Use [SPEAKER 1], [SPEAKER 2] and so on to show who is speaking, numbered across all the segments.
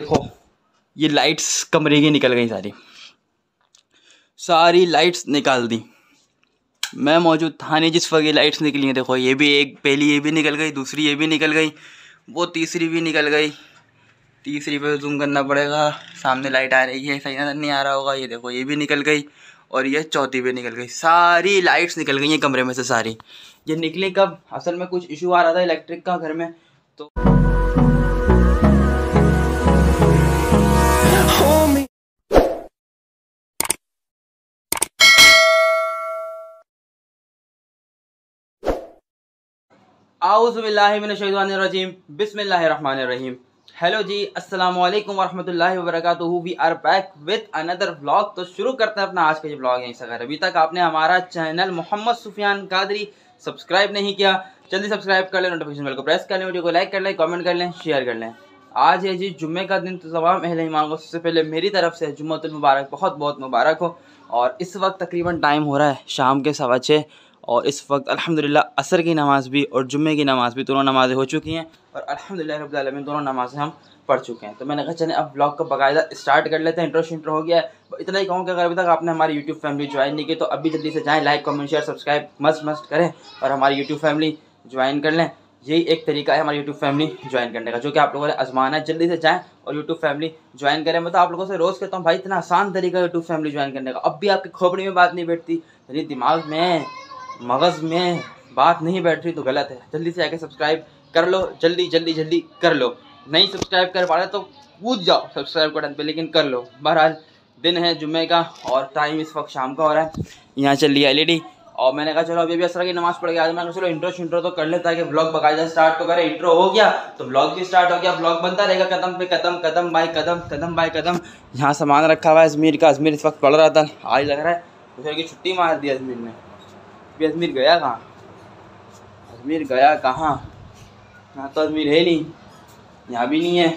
[SPEAKER 1] देखो, ये लाइट्स कमरे की निकल गई सारी। सारी लाइट्स निकाल दी। मैं मौजूद था नहीं जिस वक्त ये लाइट्स निकली हैं। देखो, ये भी एक, पहली ये भी निकल गई, दूसरी ये भी निकल गई, वो तीसरी भी निकल गई। तीसरी पे जूम करना पड़ेगा। सामने लाइट आ रही है, सही नज़र नहीं आ रहा होगा। ये देखो, ये भी निकल गई और ये चौथी भी निकल गई। सारी लाइट्स निकल गई हैं कमरे में से सारी। ये निकली कब? असल में कुछ इशू आ रहा था इलेक्ट्रिक का घर में तो आउज़बिल्लिमिनशैतानिर्रजीम बिस्मिल्लाहिर्रहमानिर्रहीम। हेलो जी अस्सलाम वालेकुम वरहमतुल्लाहि वबरकातुहू। We are back with another vlog तो शुरू करते हैं अपना आज का ये व्लॉग यहीं से अगर अभी तक आपने हमारा चैनल मोहम्मद सुफियान कादरी सब्सक्राइब नहीं किया, जल्दी सब्सक्राइब कर लें नोटिफिकेशन बेल को प्रेस कर लें वीडियो को लाइक कर लें कमेंट कर लें शेयर कर लें। आज है जी जुम्मे का दिन तो तमाम अहल ईमान को सबसे पहले मेरी तरफ़ से जुम्मतुल बहुत बहुत मुबारक हो। और इस वक्त तकरीबन टाइम हो रहा है शाम के सवा छः और इस वक्त अल्हम्दुलिल्लाह असर की नमाज़ भी और जुम्मे की नमाज़ भी दोनों नमाज़ें हो चुकी हैं और अल्हम्दुलिल्लाह रब्बिल आलमीन दोनों नमाज़ें हम पढ़ चुके हैं। तो मैंने कहा चले अब ब्लॉग का बाकायदा स्टार्ट कर लेते हैं। इंट्रो शिंट्रो हो गया है। इतना ही कहूँ कि अगर अभी तक आपने हमारी यूट्यूब फैमिली ज्वाइन नहीं की तो अभी जल्दी से जाएँ लाइक कमेंट शेयर सब्सक्राइब मस्त मस्त करें और हमारी यूट्यूब फैमिली ज्वाइन कर लें। यही एक तरीका है हमारी यूट्यूब फैमिली ज्वाइन करने का, जो कि आप लोगों ने आजमाना है। जल्दी से जाएँ और यूट्यूब फैमिली ज्वाइन करें। मैं तो आप लोगों से रोज़ कहता हूँ, भाई, इतना आसान तरीका यूट्यूब फैमिली ज्वाइन करने का। अब भी आपकी खोपड़ी में बात नहीं बैठती, मेरी दिमाग में मगज़ में बात नहीं बैठ रही तो गलत है। जल्दी से आके सब्सक्राइब कर लो, जल्दी जल्दी जल्दी कर लो। नहीं सब्सक्राइब कर पा रहे तो कूद जाओ सब्सक्राइब बटन पे, लेकिन कर लो। बहरहाल, दिन है जुम्मे का और टाइम इस वक्त शाम का हो रहा है। यहाँ चल रही एल और मैंने कहा, चलो, अभी भी असर की नमाज़ पढ़ गया आज मैंने चलो इंट्रो शिंट्रो तो कर ले ताकि ब्लॉग बकायदा स्टार्ट तो करे। इंट्रो हो गया तो ब्लॉग भी स्टार्ट हो गया। ब्लॉग बनता रहेगा कदम पे, कदम कदम बाई कदम कदम बाई कदम। यहाँ सामान रखा हुआ है अजमीर का। अजमीर इस वक्त पड़ रहा था। आज लग रहा है दूसरे की छुट्टी मार दी अजमीर ने। अभी अजमीर गया कहाँ? अजमीर गया कहाँ? यहाँ तो अजमीर है नहीं, यहाँ भी नहीं है।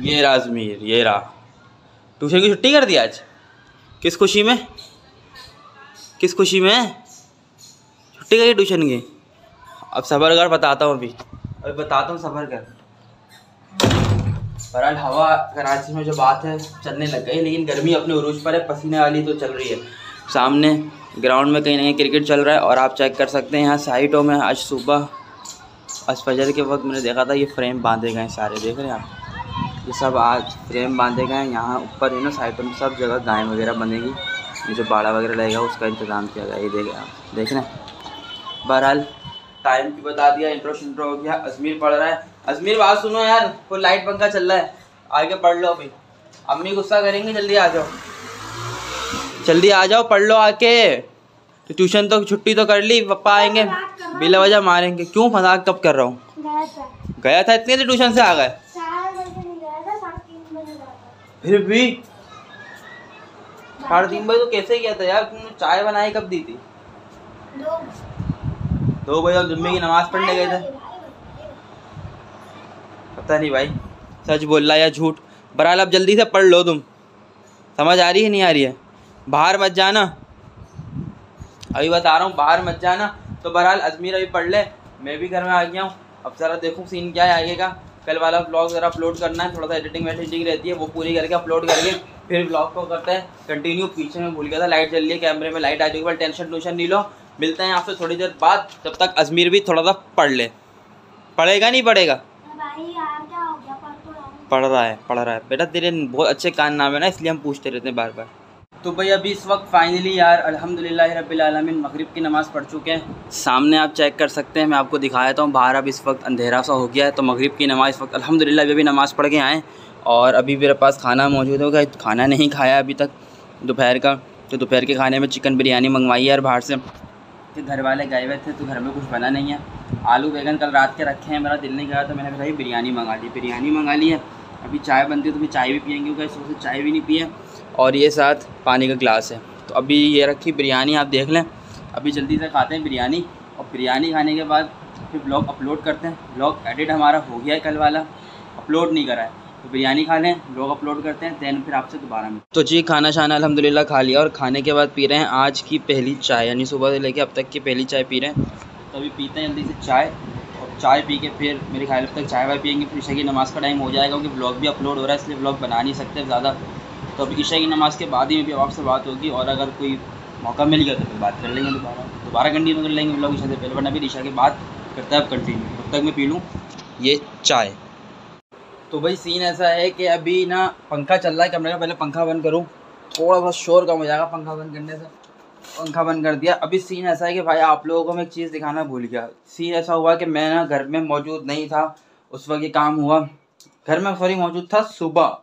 [SPEAKER 1] ये रहा अजमीर, ये रहा। ट्यूशन की छुट्टी कर दी आज? किस खुशी में? किस खुशी में? छुट्टी करी ट्यूशन की? अब सफ़र कर, बताता हूँ अभी। अभी बताता हूँ सफ़र कर। बहरहाल हवा कराची में जो बात है, चलने लग गई, लेकिन गर्मी अपने उरूज पर है, पसीने वाली तो चल रही है। सामने ग्राउंड में कहीं ना कहीं क्रिकेट चल रहा है और आप चेक कर सकते हैं यहाँ साइटों में आज सुबह आज फजर के वक्त मैंने देखा था, ये फ्रेम बांधे गए हैं सारे, देख रहे हैं आप? ये सब आज फ्रेम बांधे गए हैं, यहाँ ऊपर है ना, साइटों में सब जगह गाय वगैरह बनेगी। ये जो बाड़ा वगैरह लगेगा उसका इंतज़ाम किया गया ये देख रहे आप, देख रहे हैं। बहरहाल टाइम भी बता दिया इंट्रो शिंट्रो हो गया, अजमीर पढ़ रहा है। अजमीर बात सुनो यार कोई लाइट पंखा चल रहा है, आगे पढ़ लो अभी। अम्मी गुस्सा करेंगे, जल्दी आ जाओ। जल्दी आ जाओ पढ़ लो आके। तो ट्यूशन तो छुट्टी तो कर ली पापा आएँगे। बिला वजह मारेंगे। क्यों मज़ाक कब कर रहा हूँ? गया था। इतने से ट्यूशन से आ गए? फिर भी? साढ़े तीन बजे तो कैसे गया था यार? तुमने चाय बनाई कब दी थी? दो बजे जुम्मे की नमाज़ पढ़ने गए थे। पता नहीं भाई सच बोल रहा या झूठ? बहरहाल अब जल्दी से पढ़ लो तुम। समझ आ रही है नहीं आ रही है? बाहर मत जाना। अभी बता रहा हूँ, बाहर मत जाना। तो बहरहाल, अजमीर अभी पढ़ ले। मैं भी घर में आ गया हूँ। अब ज़रा देखूँ सीन क्या है आगे का। कल वाला ब्लॉग ज़रा अपलोड करना है। थोड़ा सा एडिटिंग वेडिटिंग रहती है, वो पूरी करके अपलोड करके फिर ब्लॉग को करते हैं। कंटिन्यू पीछे में भूल गया था लाइट चल कैमरे में लाइट आ चुकी है टेंशन टूशन नहीं लो। मिलते हैं आपसे थोड़ी देर बाद, जब तक अजमीर भी थोड़ा सा पढ़ ले। पढ़ेगा नहीं पढ़ेगा? पढ़ रहा है, पढ़ रहा है। बेटा, तेरे बहुत अच्छे कान नाम है ना, इसलिए हम पूछते रहते हैं बार बार तो भाई अभी इस वक्त फाइनली यार, अल्हम्दुलिल्लाह रब्बिल आलमीन मगरिब की नमाज़ पढ़ चुके हैं। सामने आप चेक कर सकते हैं, मैं आपको दिखा देता हूँ, बाहर अब इस वक्त अंधेरा सा हो गया है तो मगरिब की नमाज़ इस वक्त अल्हम्दुलिल्लाह अभी भी नमाज़ पढ़ के आएँ और अभी मेरे पास खाना मौजूद होगा खाना नहीं खाया अभी तक, दोपहर का। तो दोपहर के खाने में चिकन बिरयानी मंगवाई यार बाहर से। कि घर वाले गए हुए थे तो घर में कुछ बना नहीं है। आलू बैगन कल रात के रखे हैं, मेरा दिल नहीं गया तो मैंने भाई बिरयानी मंगा ली, बिरयानी मंगा ली है। अभी चाय बनती है तो अभी चाय भी पियेंगे क्योंकि सुबह से चाय भी नहीं पिए। और ये साथ पानी का गिलास है। तो अभी ये रखी बिरयानी, आप देख लें। अभी जल्दी से खाते हैं बिरयानी। और बिरयानी खाने के बाद फिर ब्लॉग अपलोड करते हैं। ब्लॉग एडिट हमारा हो गया है कल वाला। अपलोड नहीं करा है। तो बिरयानी खा लें ब्लॉग अपलोड करते हैं दैन फिर आपसे दोबारा में तो जी खाना शाना अलहमदिल्ला खा लिया और खाने के बाद पी रहे हैं आज की पहली चाय। यानी सुबह से लेकर अब तक की पहली चाय पी रहे हैं। तो अभी पीते हैं जल्दी से चाय। और चाय पी के फिर मेरे ख्याल तक चाय वाय पियेंगे। फिर की नमाज़ का टाइम हो जाएगा, क्योंकि ब्लॉग भी अपलोड हो रहा है, इसलिए ब्लॉग बना नहीं सकते ज़्यादा। तो अभी ईशा की नमाज़ के बाद ही में भी आपसे बात होगी और अगर कोई मौका मिल गया तो फिर बात कर लेंगे दोबारा। दोबारा कंटिन्यू कर लेंगे ब्लॉग ईशा से पहले, वरना फिर ईशा के बाद करता है, अब कंटिन्यू तब तक मैं पी लूँ, ये चाय। तो भाई सीन ऐसा है कि अभी ना पंखा चल रहा है कमरे का पहले पंखा बंद करूँ थोड़ा सा शोर कम हो जाएगा पंखा बंद करने से। पंखा बंद कर दिया। अभी सीन ऐसा है कि भाई आप लोगों को मैं एक चीज़ दिखाना भूल गया। सीन ऐसा हुआ कि मैं ना घर में मौजूद नहीं था, उस वक्त ये काम हुआ। घर में सॉरी मौजूद था सुबह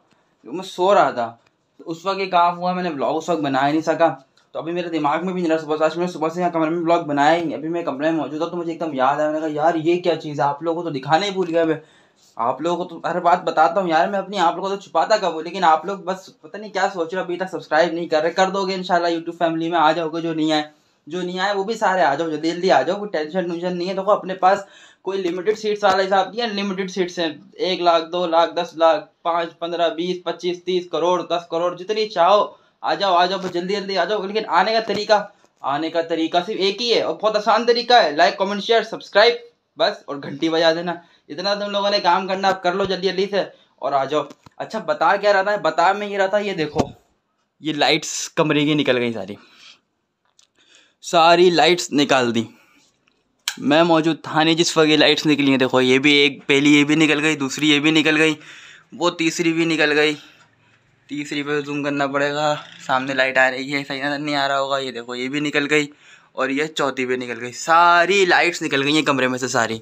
[SPEAKER 1] मैं सो रहा था। तो उस वक्त ये काम हुआ, मैंने ब्लॉग उस वक्त बना ही नहीं सका। तो अभी मेरे दिमाग में भी नहीं रहा सुबह आज मैंने सुबह से यहाँ कमरे में ब्लॉग बनाया ही नहीं। अभी मैं कमरे में मौजूद था तो मुझे एकदम याद आया, मैंने कहा, यार, ये क्या चीज़ है? आप लोगों को तो दिखाने ही भूल गया मैं। आप लोगों को तो हर बात बताता हूँ यार, मैं अपनी आप लोगों को तो छुपाता कब लेकिन आप लोग बस पता नहीं क्या सोच रहे अभी तक सब्सक्राइब नहीं कर रहे। कर दोगे इंशाल्लाह यूट्यूब फैमिली में, आ जाओगे जो नहीं आए, जो नहीं आए, वो भी सारे आ जाओ जल्दी जल्दी आ जाओ, कोई टेंशन वेंशन नहीं है। देखो, अपने पास कोई लिमिटेड सीट्स वाला हिसाब नहीं अनलिमिटेड सीट्स हैं। एक लाख, दो लाख, दस लाख, पाँच, पंद्रह, बीस, पच्चीस, तीस करोड़, दस करोड़, जितनी चाहो, आ जाओ आ जाओ, जल्दी जल्दी आ जाओ। लेकिन आने का तरीका, आने का तरीका सिर्फ़ एक ही है और बहुत आसान तरीका है। लाइक कमेंट शेयर सब्सक्राइब बस, और घंटी बजा देना। इतना तुम लोगों ने काम करना कर लो जल्दी जल्दी से, और आ जाओ। अच्छा बता क्या रहा था? बता में ये रहा था, ये देखो, ये लाइट्स कमरे की निकल गई सारी। सारी लाइट्स निकाल दी। मैं मौजूद था नहीं, जिस वक्त लाइट्स निकली हैं, देखो, ये भी एक, पहली ये भी निकल गई, दूसरी ये भी निकल गई, वो तीसरी भी निकल गई। तीसरी पे जूम करना पड़ेगा, सामने लाइट आ रही है, सही नहीं आ रहा होगा, ये देखो, ये भी निकल गई और ये चौथी भी निकल गई। सारी लाइट्स निकल गई हैं कमरे में से सारी।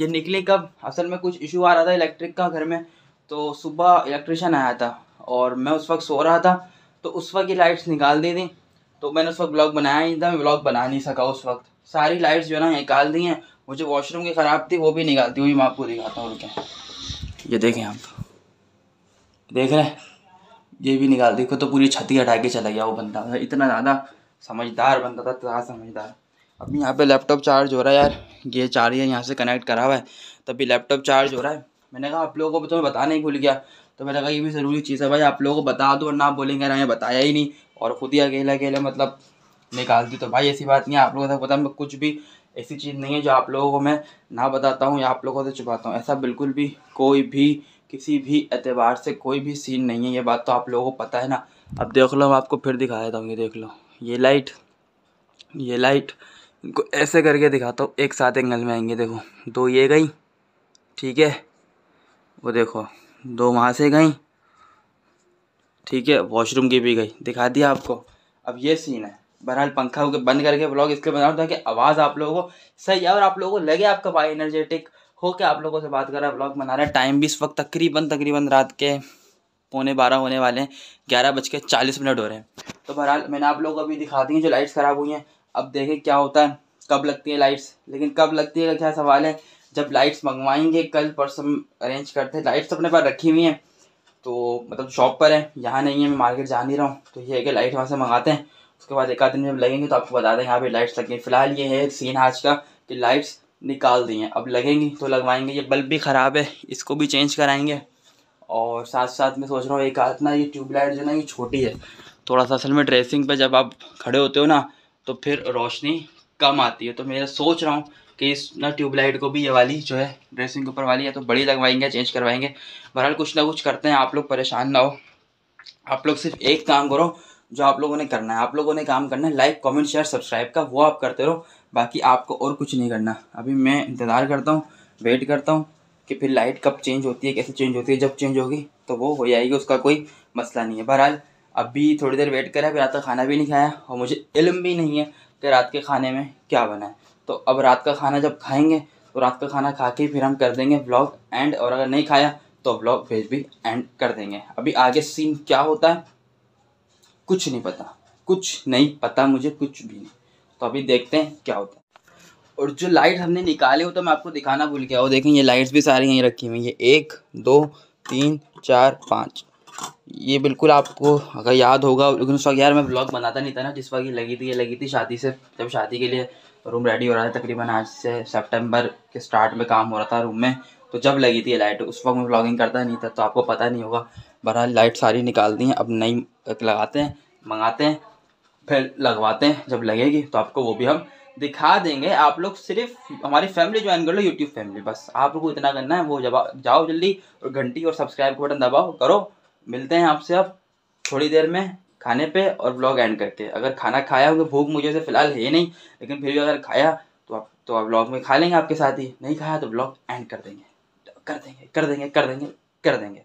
[SPEAKER 1] ये निकली कब? असल में कुछ इशू आ रहा था इलेक्ट्रिक का घर में तो सुबह इलेक्ट्रिशन आया था और मैं उस वक्त सो रहा था तो उस वक्त ये लाइट्स निकाल दी थी। तो मैंने उस वक्त ब्लॉग बनाया ही था, मैं ब्लॉग बना नहीं सका उस वक्त। सारी लाइट्स जो है ना, निकाल दी हैं। मुझे वॉशरूम की ख़राब थी, वो भी निकालती हुई मैं आपको दिखाता हूँ, रुके। ये देखें आप। देख रहे हैं? ये भी निकाल दी तो पूरी छती हटा के चला गया वो बंदा। इतना ज़्यादा समझदार बंदा था ज़्यादा समझदार। अभी यहाँ पे लैपटॉप चार्ज हो रहा है यार। ये चार्ज यहाँ से कनेक्ट करा हुआ है। तभी लैपटॉप चार्ज हो रहा है। मैंने कहा, आप लोगों को तो मैं बताने ही भूल गया। तो मैंने कहा, ये भी ज़रूरी चीज़ है भाई, आप लोगों को बता दो और ना बोलेंगे हमें बताया ही नहीं। और ख़ुद ही अकेले अकेले मतलब निकाल दी तो भाई, ऐसी बात नहीं है। आप लोगों को पता मैं कुछ भी ऐसी चीज़ नहीं है जो आप लोगों को मैं ना बताता हूँ या आप लोगों से छुपाता हूँ। ऐसा बिल्कुल भी कोई भी, किसी भी एतबार से कोई भी सीन नहीं है। ये बात तो आप लोगों को पता है ना। अब देख लो, मैं आपको फिर दिखा देता हूँ। ये देख लो, ये लाइट ये लाइट इनको ऐसे करके दिखाता हूँ। एक साथ एंगल में आएँगे, देखो। दो ये गई, ठीक है? वो देखो, दो वहाँ से गई ठीक है वॉशरूम की भी गई। दिखा दिया आपको। अब ये सीन है। बहरहाल पंखा होकर बंद करके ब्लॉग इसलिए बना रहा था कि आवाज़ आप लोगों को सही है और आप लोगों को लगे आपका भाई एनर्जेटिक हो के आप लोगों से बात कर रहा है। ब्लॉग बना रहा है। टाइम भी इस वक्त तकरीबन तकरीबन रात के पौने बारह होने वाले हैं। ग्यारह बज के चालीस मिनट हो रहे हैं। तो बहरहाल मैंने आप लोगों को अभी दिखा दी जो लाइट्स ख़राब हुई हैं। अब देखें क्या होता है। कब लगती है लाइट्स लेकिन कब लगती है, क्या सवाल है? जब लाइट्स मंगवाएँगे, कल परसों अरेंज करते हैं। लाइट्स अपने पास रखी हुई हैं। तो मतलब शॉप पर है, यहाँ नहीं है, मैं मार्केट जा नहीं रहा हूँ। तो ये है कि लाइट वहाँ से मंगाते हैं। उसके बाद एक आध दिन जब लगेंगे तो आपको बता दें, यहाँ पे लाइट्स लगी फ़िलहाल ये है सीन आज का कि लाइट्स निकाल दी हैं। अब लगेंगी तो लगवाएँगे। ये बल्ब भी ख़राब है, इसको भी चेंज कराएँगे। और साथ साथ मैं सोच रहा हूँ, एक आध ना ये ट्यूबलाइट जो ना, ये छोटी है। थोड़ा सा असल में ड्रेसिंग पे जब आप खड़े होते हो ना तो फिर रोशनी कम आती है। तो मैं सोच रहा हूँ कि इस ना ट्यूबलाइट को भी ये वाली जो है ड्रेसिंग के ऊपर वाली या तो बड़ी लगवाएँगे चेंज करवाएँगे। बहरहाल कुछ ना कुछ करते हैं, आप लोग परेशान ना हो। आप लोग सिर्फ़ एक काम करो, जो आप लोगों ने करना है, आप लोगों ने काम करना है लाइक कमेंट शेयर सब्सक्राइब का, वो आप करते रहो, बाकी आपको और कुछ नहीं करना। अभी मैं इंतज़ार करता हूँ वेट करता हूँ कि फिर लाइट कब चेंज होती है, कैसे चेंज होती है, जब चेंज होगी तो वो हो जाएगी, उसका कोई मसला नहीं है। बहरहाल, अभी थोड़ी देर वेट करा, फिर रात का खाना भी नहीं खाया और मुझे इल्म भी नहीं है कि रात के खाने में क्या बना है। तो अब रात का खाना जब खाएँगे तो रात का खाना खा के फिर हम कर देंगे ब्लॉग एंड और अगर नहीं खाया तो ब्लॉग भेज भी एंड कर देंगे। अभी आगे सीन क्या होता है, कुछ नहीं पता। कुछ नहीं पता मुझे, कुछ भी नहीं। तो अभी देखते हैं क्या होता है। और जो लाइट हमने निकाले हो तो मैं आपको दिखाना भूल गया। वो देखें, ये लाइट्स भी सारी यहीं रखी हुई ये एक, दो, तीन, चार, पाँच। ये बिल्कुल आपको अगर याद होगा, लेकिन उस वक्त यार मैं ब्लॉग बनाता नहीं था ना, जिस वक्त ये लगी थी, ये लगी थी शादी से, जब शादी के लिए रूम रेडी हो रहा था, तकरीबन आज से सितंबर के स्टार्ट में काम हो रहा था रूम में तो जब लगी थी ये लाइट उस वक्त मैं ब्लॉगिंग करता नहीं था तो आपको पता नहीं होगा, बहरहाल लाइट सारी निकाल दी अब नई लगाते हैं, मंगाते हैं, फिर लगवाते हैं, जब लगेगी तो आपको वो भी हम दिखा देंगे। आप लोग सिर्फ़, हमारी फैमिली ज्वाइन कर लो यूट्यूब फैमिली बस। आप लोग को इतना करना है, वो जब जाओ जल्दी, और घंटी और सब्सक्राइब का बटन दबाओ, करो मिलते हैं आपसे अब थोड़ी देर में खाने पे और ब्लॉग एंड करके अगर खाना खाया होगा, भूख मुझे से फ़िलहाल है नहीं, लेकिन फिर भी अगर खाया तो आप तो आप ब्लॉग में खा लेंगे आपके साथ ही। नहीं खाया तो ब्लॉग एंड कर देंगे। कर देंगे कर देंगे कर देंगे कर देंगे।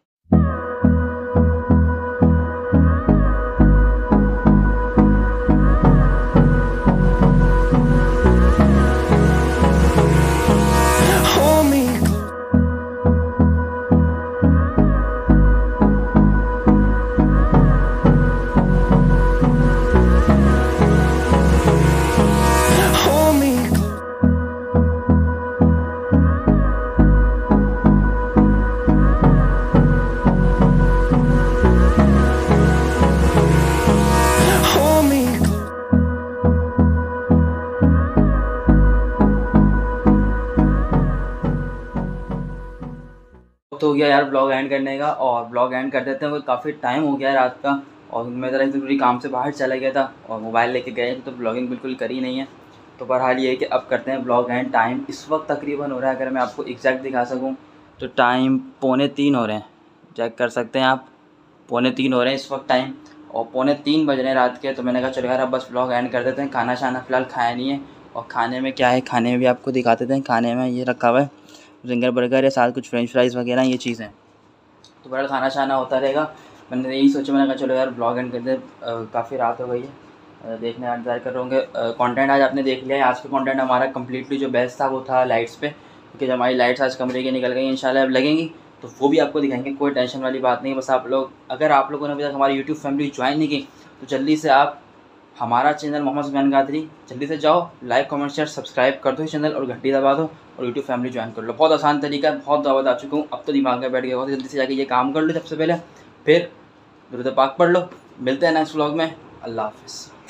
[SPEAKER 1] हो गया यार ब्लॉग एंड करने का और ब्लॉग एंड कर देते हैं काफ़ी टाइम हो गया रात का और मैं ज़रा ज़रूरी काम से बाहर चला गया था और मोबाइल लेके गए तो ब्लॉगिंग बिल्कुल करी नहीं है। तो बहरहाल ये है कि अब करते हैं ब्लॉग एंड टाइम इस वक्त तकरीबन हो रहा है, अगर मैं आपको एग्जैक्ट दिखा सकूँ तो टाइम पौने तीन हो रहे हैं। चेक कर सकते हैं आप, पौने तीन हो रहे हैं इस वक्त टाइम और पौने तीन बज रहे हैं रात के तो मैंने कहा चलो यार अब बस ब्लॉग एंड कर देते हैं। खाना शाना फ़िलहाल खाया नहीं है और खाने में क्या है, खाने में भी आपको दिखा देते हैं, खाने में ये रखा हुआ है। जिंगर बर्गर है साथ कुछ फ्रेंच फ्राइज़ वगैरह, ये चीज़ें तो बड़ा खाना शाना होता रहेगा। मैंने यही सोचा, मैंने कहा, चलो यार ब्लॉग एंड कर दे काफ़ी रात हो गई है। देखने का इंतज़ार कर रहे होंगे। कंटेंट आज आपने देख लिया है। आज का कॉन्टेंट हमारा कम्प्लीटली जो बेस्ट था, वो था लाइट्स पे। क्योंकि जब हमारी लाइट्स आज कमरे की निकल गई, इंशाल्लाह अब लगेंगी। तो वो भी आपको दिखाएँगे, कोई टेंशन वाली बात नहीं बस आप लोग, अगर आप लोगों ने अभी तक हमारी यूट्यूब फैमिली ज्वाइन नहीं की तो जल्दी से आप हमारा चैनल मोहम्मद सुबैन गादरी। जल्दी से जाओ लाइक कमेंट शेयर सब्सक्राइब कर दो चैनल और घंटी दबा दो और यूट्यूब फैमिली ज्वाइन कर लो। बहुत आसान तरीका है, बहुत दावत आ चुका हूँ। अब तो दिमाग में बैठ गया, बहुत जल्दी से जाके ये काम कर लो सबसे पहले। फिर दुरुद पाक पढ़ लो। मिलते हैं नेक्स्ट ब्लॉग में। अल्लाह हाफिज़।